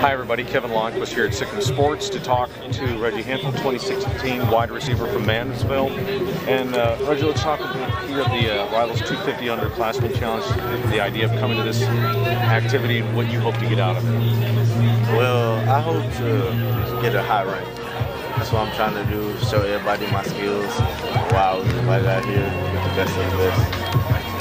Hi, everybody. Kevin Lonnquist here at Sic 'Em Sports to talk to Reggie Hemphill, 2016 wide receiver from Mansfield. And uh, Reggie, let's talk about here at the uh, Rivals 250 Underclassmen Challenge, the idea of coming to this activity and what you hope to get out of it. Well, I hope to get a high rank. That's what I'm trying to do, show everybody my skills while I was invited out here with the best of the best.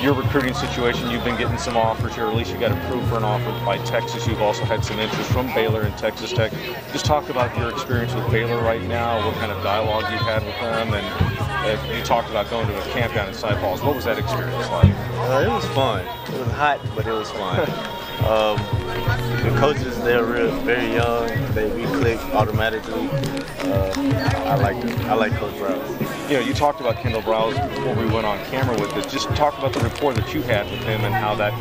Your recruiting situation, you've been getting some offers here, at least you got approved for an offer by Texas. You've also had some interest from Baylor and Texas Tech. Just talk about your experience with Baylor right now, what kind of dialogue you've had with them, and you talked about going to a camp down in Cy Falls. What was that experience like? Uh, it was fun. It was hot, but it was fun. um, the coaches, they're real, very young. They we click automatically. Uh, I like I like Coach Briles. You know, you talked about Kendal Briles before we went on camera with this. Just talk about the rapport that you had with him and how that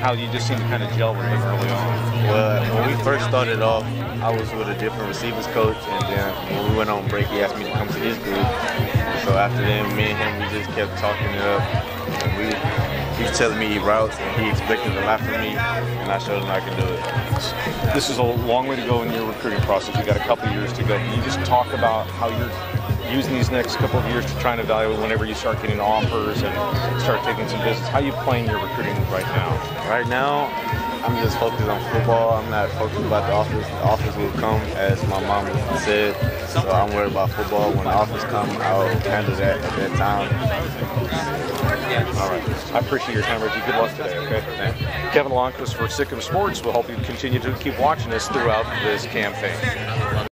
how you just seemed to kind of gel with him early on. Well, when we first started off, I was with a different receivers coach, and then when we went on break, he asked me to come to his group. So after then, me and him, we just kept talking it up. And we, he was telling me he routes, and he expected a lot from me, and I showed him I can do it. This is a long way to go in your recruiting process. You got a couple years to go. Can you just talk about how you're using these next couple of years to try and evaluate whenever you start getting offers and start taking some business? How are you playing your recruiting right now? Right now, I'm just focused on football. I'm not focused about the office. The offers will come, as my mom said. So I'm worried about football. When the offers come, I'll handle that at that time. All right. I appreciate your time, Reggie. Good luck today, okay? Kevin Lonnquist for Sic 'Em Sports will help you continue to keep watching us throughout this campaign.